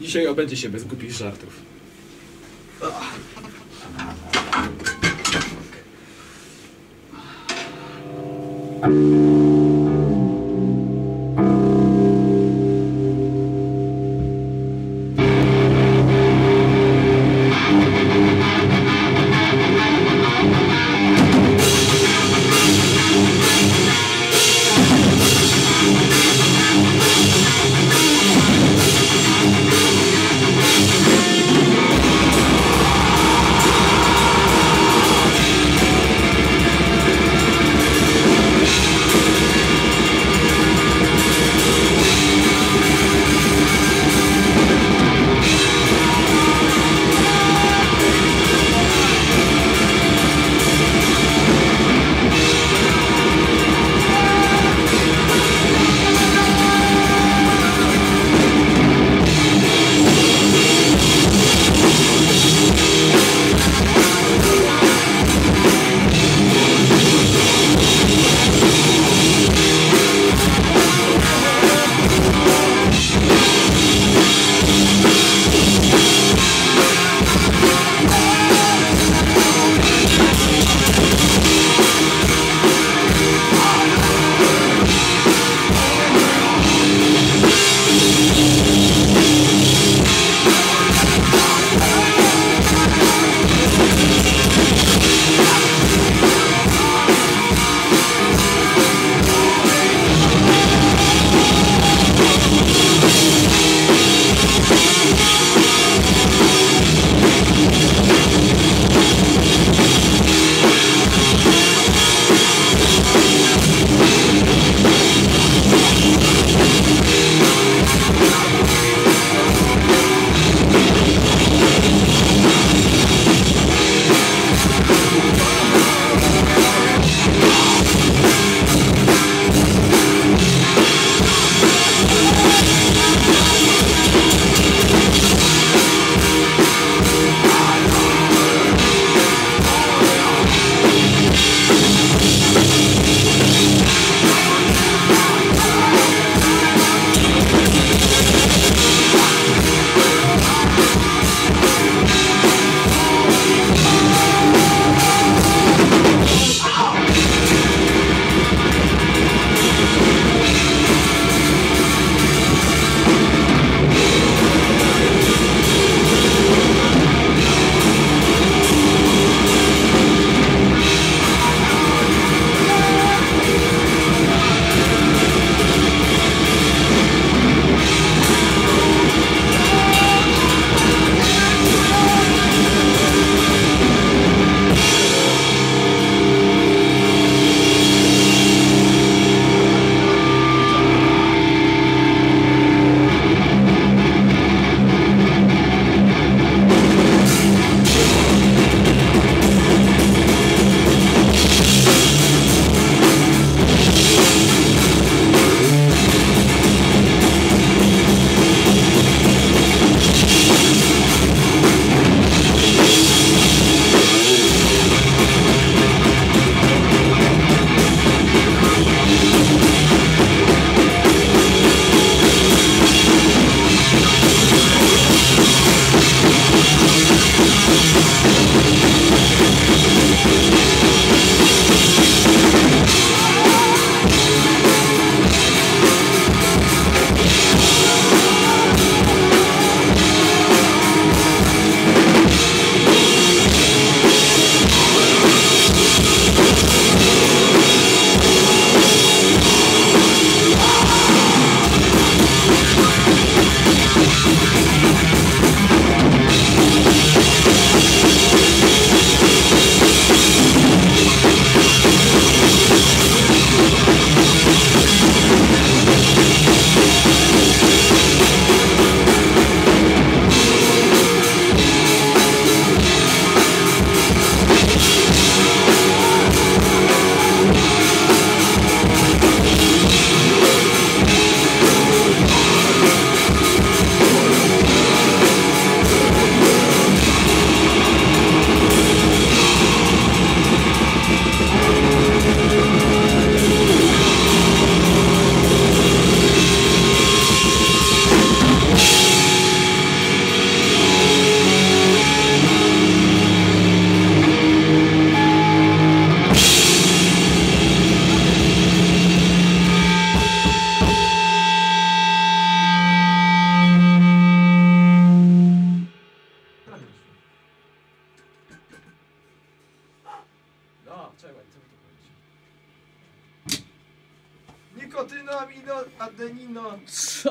Dzisiaj obędzie się bez głupich żartów. Oh. Czekaj, co wy tu robicie? Nikotyno, amino, adenino. Co?